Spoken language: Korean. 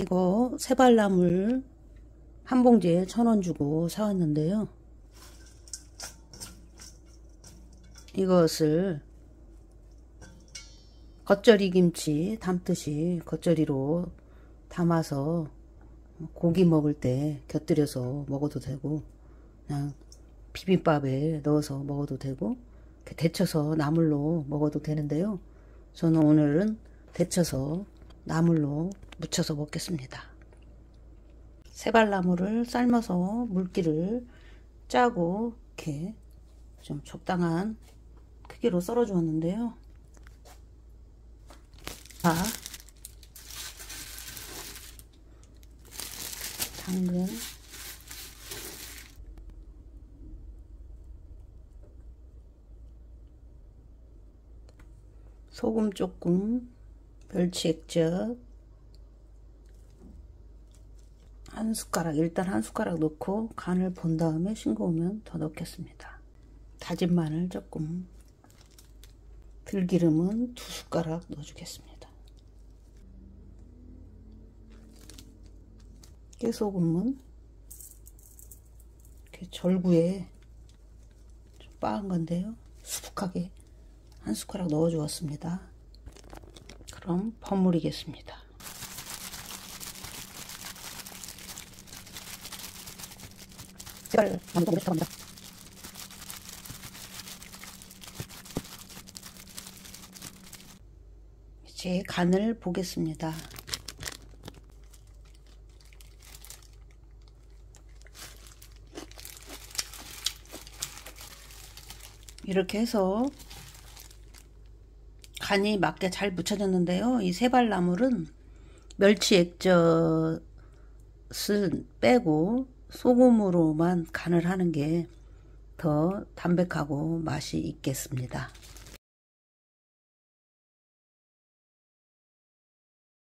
이거 세발나물 한 봉지에 천 원 주고 사왔는데요. 이것을 겉절이 김치 담듯이 겉절이로 담아서 고기 먹을 때 곁들여서 먹어도 되고 그냥 비빔밥에 넣어서 먹어도 되고 데쳐서 나물로 먹어도 되는데요. 저는 오늘은 데쳐서 나물로 무쳐서 먹겠습니다. 세발나물을 삶아서 물기를 짜고 이렇게 좀 적당한 크기로 썰어 주었는데요. 파, 당근, 소금 조금, 멸치 액젓, 한 숟가락, 일단 한 숟가락 넣고 간을 본 다음에 싱거우면 더 넣겠습니다. 다진 마늘 조금, 들기름은 두 숟가락 넣어주겠습니다. 깨소금은 이렇게 절구에 좀 빠은 건데요. 수북하게 한 숟가락 넣어 주었습니다. 그럼 버무리겠습니다. 쌀 나무가 오래 들어갑니다. 이제 간을 보겠습니다. 이렇게 해서 간이 맞게 잘 묻혀졌는데요. 이 세발나물은 멸치 액젓을 빼고 소금으로만 간을 하는 게 더 담백하고 맛이 있겠습니다.